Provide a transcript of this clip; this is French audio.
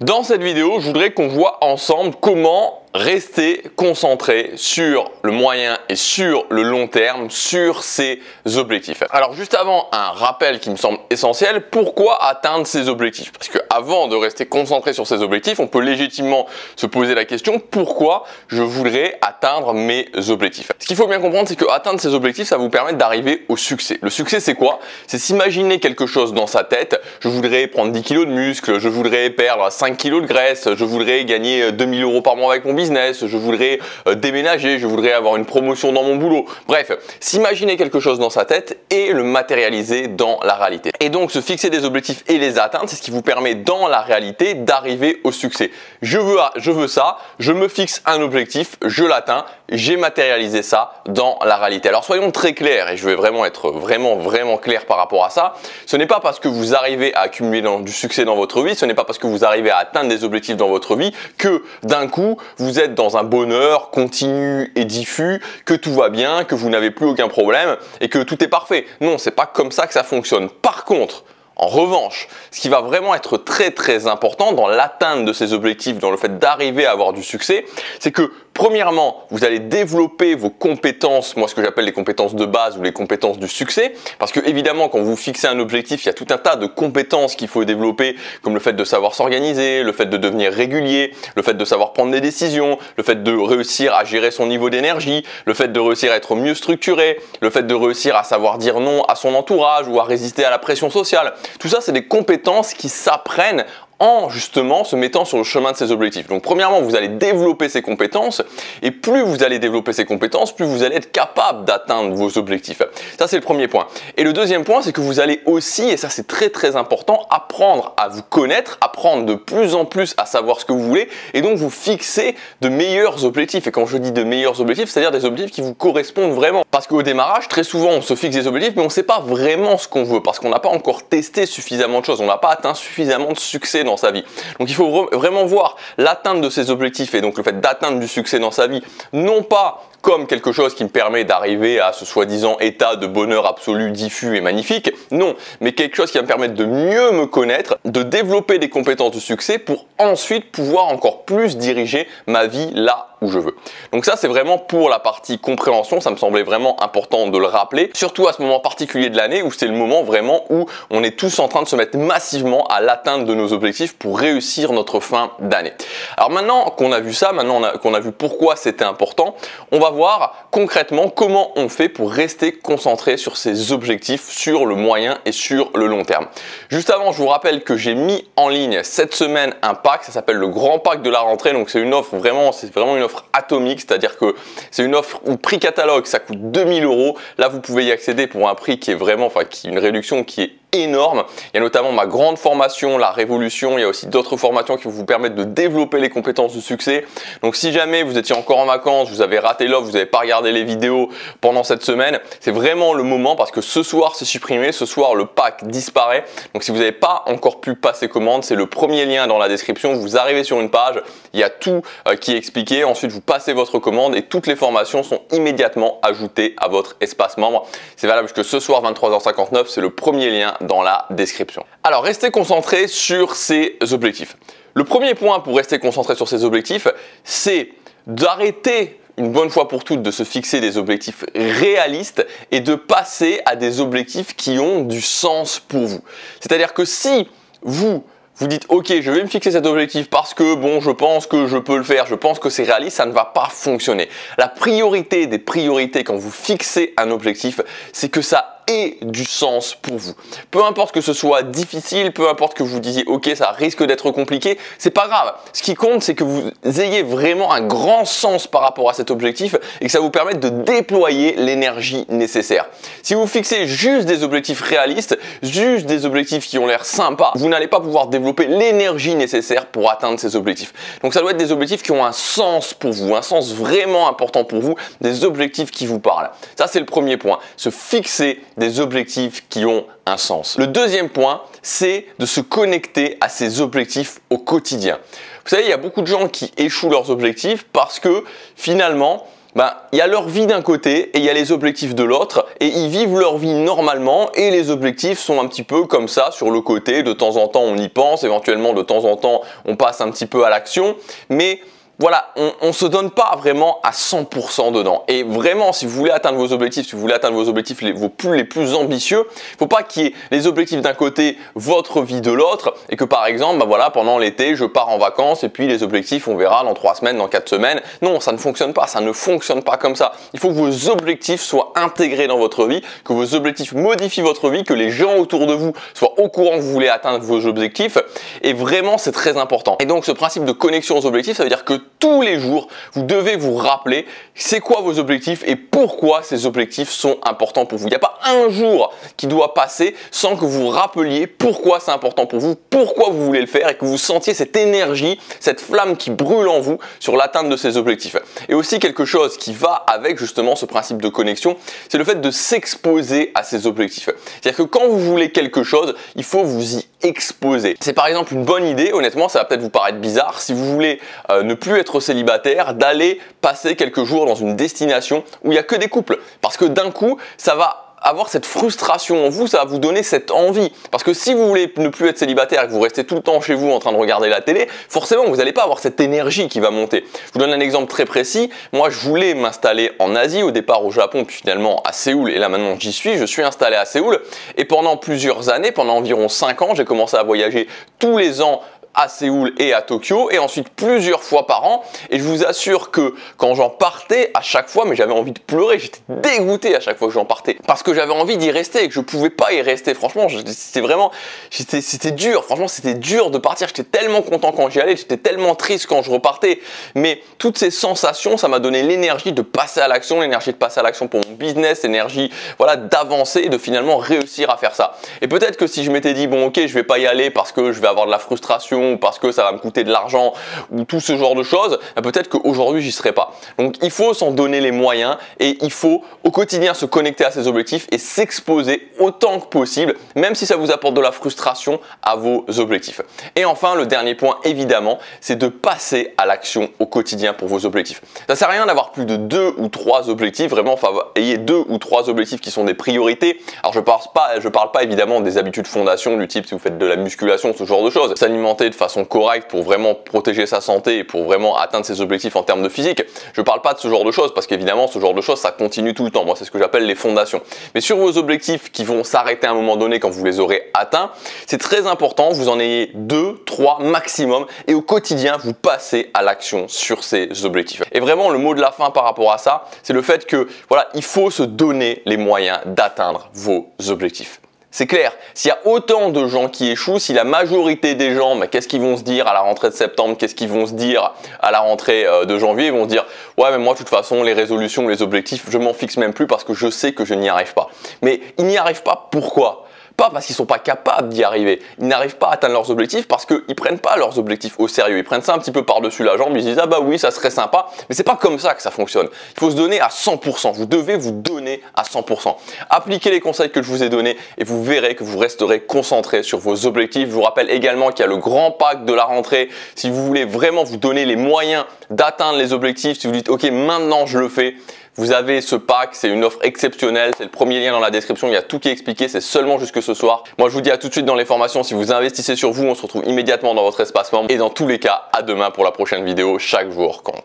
Dans cette vidéo, je voudrais qu'on voit ensemble comment rester concentré sur le moyen et sur le long terme, sur ses objectifs. Alors juste avant, un rappel qui me semble essentiel, pourquoi atteindre ses objectifs? Parce que avant de rester concentré sur ses objectifs, on peut légitimement se poser la question pourquoi je voudrais atteindre mes objectifs? Ce qu'il faut bien comprendre, c'est que atteindre ses objectifs, ça vous permet d'arriver au succès. Le succès, c'est quoi? C'est s'imaginer quelque chose dans sa tête. Je voudrais prendre 10 kilos de muscles, je voudrais perdre 5 kilos de graisse, je voudrais gagner 2000 euros par mois avec mon business je voudrais euh, déménager, je voudrais avoir une promotion dans mon boulot. Bref, s'imaginer quelque chose dans sa tête et le matérialiser dans la réalité. Et donc se fixer des objectifs et les atteindre, c'est ce qui vous permet dans la réalité d'arriver au succès. Je veux, je veux ça, je me fixe un objectif, je l'atteins, j'ai matérialisé ça dans la réalité. Alors soyons très clairs et je vais vraiment être vraiment vraiment clair par rapport à ça. Ce n'est pas parce que vous arrivez à accumuler du succès dans votre vie, ce n'est pas parce que vous arrivez à atteindre des objectifs dans votre vie que d'un coup vous vous êtes dans un bonheur continu et diffus, que tout va bien, que vous n'avez plus aucun problème et que tout est parfait. Non, c'est pas comme ça que ça fonctionne. Par contre, en revanche, ce qui va vraiment être très très important dans l'atteinte de ces objectifs, dans le fait d'arriver à avoir du succès, c'est que Premièrement, vous allez développer vos compétences, moi ce que j'appelle les compétences de base ou les compétences du succès, parce que évidemment quand vous fixez un objectif, il y a tout un tas de compétences qu'il faut développer, comme le fait de savoir s'organiser, le fait de devenir régulier, le fait de savoir prendre des décisions, le fait de réussir à gérer son niveau d'énergie, le fait de réussir à être mieux structuré, le fait de réussir à savoir dire non à son entourage ou à résister à la pression sociale. Tout ça, c'est des compétences qui s'apprennent en justement se mettant sur le chemin de ses objectifs. Donc premièrement, vous allez développer ces compétences et plus vous allez développer ces compétences, plus vous allez être capable d'atteindre vos objectifs. Ça c'est le premier point. Et le deuxième point, c'est que vous allez aussi, et ça c'est très très important, apprendre à vous connaître, apprendre de plus en plus à savoir ce que vous voulez et donc vous fixer de meilleurs objectifs. Et quand je dis de meilleurs objectifs, c'est-à-dire des objectifs qui vous correspondent vraiment. Parce qu'au démarrage, très souvent on se fixe des objectifs mais on ne sait pas vraiment ce qu'on veut parce qu'on n'a pas encore testé suffisamment de choses, on n'a pas atteint suffisamment de succès dans sa vie. Donc il faut vraiment voir l'atteinte de ses objectifs et donc le fait d'atteindre du succès dans sa vie, non pas comme quelque chose qui me permet d'arriver à ce soi-disant état de bonheur absolu, diffus et magnifique. Non, mais quelque chose qui va me permettre de mieux me connaître, de développer des compétences de succès pour ensuite pouvoir encore plus diriger ma vie là où je veux. Donc ça, c'est vraiment pour la partie compréhension. Ça me semblait vraiment important de le rappeler, surtout à ce moment particulier de l'année où c'est le moment vraiment où on est tous en train de se mettre massivement à l'atteinte de nos objectifs pour réussir notre fin d'année. Alors maintenant qu'on a vu ça, maintenant qu'on a vu pourquoi c'était important, on va concrètement comment on fait pour rester concentré sur ses objectifs sur le moyen et sur le long terme. Juste avant, je vous rappelle que j'ai mis en ligne cette semaine un pack, ça s'appelle le grand pack de la rentrée. Donc c'est une offre vraiment, c'est vraiment une offre atomique, c'est-à-dire que c'est une offre où prix catalogue, ça coûte 2000 euros. Là, vous pouvez y accéder pour un prix qui est vraiment, enfin, qui une réduction qui est énorme. Il y a notamment ma grande formation, la révolution. Il y a aussi d'autres formations qui vont vous permettre de développer les compétences de succès. Donc si jamais vous étiez encore en vacances, vous avez raté l'offre, vous n'avez pas regardé les vidéos pendant cette semaine, c'est vraiment le moment parce que ce soir c'est supprimé, ce soir le pack disparaît. Donc si vous n'avez pas encore pu passer commande, c'est le premier lien dans la description. Vous arrivez sur une page, il y a tout euh, qui est expliqué. Ensuite vous passez votre commande et toutes les formations sont immédiatement ajoutées à votre espace membre. C'est valable jusque ce soir 23h59, c'est le premier lien dans la description. Alors restez concentré sur ces objectifs. Le premier point pour rester concentré sur ces objectifs, c'est d'arrêter une bonne fois pour toutes de se fixer des objectifs réalistes et de passer à des objectifs qui ont du sens pour vous. C'est-à-dire que si vous vous dites ok je vais me fixer cet objectif parce que bon je pense que je peux le faire, je pense que c'est réaliste, ça ne va pas fonctionner. La priorité des priorités quand vous fixez un objectif, c'est que ça et du sens pour vous. Peu importe que ce soit difficile, peu importe que vous disiez ok ça risque d'être compliqué, c'est pas grave. Ce qui compte c'est que vous ayez vraiment un grand sens par rapport à cet objectif et que ça vous permette de déployer l'énergie nécessaire. Si vous fixez juste des objectifs réalistes, juste des objectifs qui ont l'air sympas, vous n'allez pas pouvoir développer l'énergie nécessaire pour atteindre ces objectifs. Donc ça doit être des objectifs qui ont un sens pour vous, un sens vraiment important pour vous, des objectifs qui vous parlent. Ça c'est le premier point, se fixer des objectifs qui ont un sens. Le deuxième point, c'est de se connecter à ces objectifs au quotidien. Vous savez, il y a beaucoup de gens qui échouent leurs objectifs parce que finalement, ben, il y a leur vie d'un côté et il y a les objectifs de l'autre et ils vivent leur vie normalement et les objectifs sont un petit peu comme ça sur le côté. De temps en temps, on y pense, éventuellement de temps en temps, on passe un petit peu à l'action, mais voilà, on ne se donne pas vraiment à 100% dedans. Et vraiment, si vous voulez atteindre vos objectifs, si vous voulez atteindre vos objectifs les, plus, les plus ambitieux, il faut pas qu'il y ait les objectifs d'un côté, votre vie de l'autre, et que par exemple, bah voilà, pendant l'été, je pars en vacances, et puis les objectifs, on verra dans trois semaines, dans quatre semaines. Non, ça ne fonctionne pas, ça ne fonctionne pas comme ça. Il faut que vos objectifs soient intégrés dans votre vie, que vos objectifs modifient votre vie, que les gens autour de vous soient au courant que vous voulez atteindre vos objectifs. Et vraiment, c'est très important. Et donc, ce principe de connexion aux objectifs, ça veut dire que tous les jours, vous devez vous rappeler c'est quoi vos objectifs et pourquoi ces objectifs sont importants pour vous. Il n'y a pas un jour qui doit passer sans que vous rappeliez pourquoi c'est important pour vous, pourquoi vous voulez le faire et que vous sentiez cette énergie, cette flamme qui brûle en vous sur l'atteinte de ces objectifs. Et aussi quelque chose qui va avec justement ce principe de connexion, c'est le fait de s'exposer à ces objectifs. C'est-à-dire que quand vous voulez quelque chose, il faut vous y exposer. C'est par exemple une bonne idée, honnêtement, ça va peut-être vous paraître bizarre, si vous voulez euh, ne plus être célibataire, d'aller passer quelques jours dans une destination où il n'y a que des couples. Parce que d'un coup, ça va avoir cette frustration en vous, ça va vous donner cette envie. Parce que si vous voulez ne plus être célibataire et que vous restez tout le temps chez vous en train de regarder la télé, forcément vous n'allez pas avoir cette énergie qui va monter. Je vous donne un exemple très précis. Moi je voulais m'installer en Asie, au départ au Japon, puis finalement à Séoul, et là maintenant j'y suis, je suis installé à Séoul. Et pendant plusieurs années, pendant environ 5 ans, j'ai commencé à voyager tous les ans à Séoul et à Tokyo et ensuite plusieurs fois par an. Et je vous assure que quand j'en partais à chaque fois mais j'avais envie de pleurer j'étais dégoûté à chaque fois que j'en partais. Parce que j'avais envie d'y rester et que je pouvais pas y rester. Franchement c'était vraiment c'était dur. Franchement c'était dur de partir. J'étais tellement content quand j'y allais j'étais tellement triste quand je repartais. Mais toutes ces sensations ça m'a donné l'énergie de passer à l'action l'énergie de passer à l'action pour mon business l'énergie voilà d'avancer et de finalement réussir à faire ça. Et peut-être que si je m'étais dit bon ok je vais pas y aller parce que je vais avoir de la frustration parce que ça va me coûter de l'argent ou tout ce genre de choses, bah, peut-être qu'aujourd'hui j'y serais pas. Donc il faut s'en donner les moyens et il faut au quotidien se connecter à ses objectifs et s'exposer autant que possible, même si ça vous apporte de la frustration à vos objectifs. Et enfin, le dernier point évidemment, c'est de passer à l'action au quotidien pour vos objectifs. Ça sert à rien d'avoir plus de deux ou trois objectifs, vraiment, enfin, ayez deux ou trois objectifs qui sont des priorités. Alors je parle pas, je parle pas évidemment des habitudes fondation du type si vous faites de la musculation, ce genre de choses. S'alimenter façon correcte pour vraiment protéger sa santé et pour vraiment atteindre ses objectifs en termes de physique. Je parle pas de ce genre de choses parce qu'évidemment ce genre de choses ça continue tout le temps. Moi c'est ce que j'appelle les fondations. Mais sur vos objectifs qui vont s'arrêter à un moment donné quand vous les aurez atteints, c'est très important, vous en ayez deux, trois maximum et au quotidien vous passez à l'action sur ces objectifs. Et vraiment le mot de la fin par rapport à ça, c'est le fait que voilà, il faut se donner les moyens d'atteindre vos objectifs. C'est clair, s'il y a autant de gens qui échouent, si la majorité des gens, qu'est-ce qu'ils vont se dire à la rentrée de septembre, qu'est-ce qu'ils vont se dire à la rentrée euh, de janvier, ils vont se dire ouais mais moi de toute façon les résolutions, les objectifs, je m'en fixe même plus parce que je sais que je n'y arrive pas. Mais ils n'y arrivent pas. Pourquoi? Pas parce qu'ils sont pas capables d'y arriver. Ils n'arrivent pas à atteindre leurs objectifs parce qu'ils prennent pas leurs objectifs au sérieux. Ils prennent ça un petit peu par-dessus la jambe. Ils se disent ah bah oui ça serait sympa. Mais c'est pas comme ça que ça fonctionne. Il faut se donner à 100%. Vous devez vous donner à 100%. Appliquez les conseils que je vous ai donnés et vous verrez que vous resterez concentré sur vos objectifs. Je vous rappelle également qu'il y a le grand pack de la rentrée. Si vous voulez vraiment vous donner les moyens d'atteindre les objectifs, si vous dites ok maintenant je le fais, vous avez ce pack, c'est une offre exceptionnelle, c'est le premier lien dans la description, il y a tout qui est expliqué, c'est seulement jusque ce soir. Moi je vous dis à tout de suite dans les formations, si vous investissez sur vous, on se retrouve immédiatement dans votre espace membre et dans tous les cas, à demain pour la prochaine vidéo, chaque jour compte.